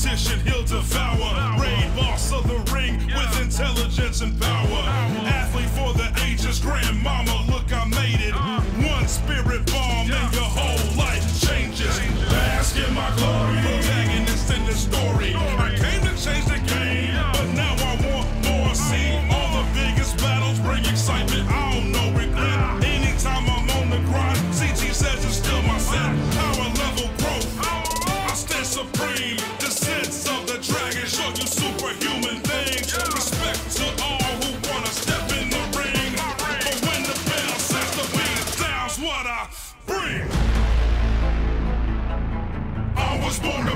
competition he'll devour. Raid boss of the ring with intelligence and power. Athlete for the ages, grandmama, look I made it. One spirit bomb and your whole life changes. Bask in my glory, protagonist in the story. I came to change the game, but now I want more. See, all the biggest battles bring excitement. superhuman things. Respect to all who wanna step in the ring. But when the bell sets the what I. I was born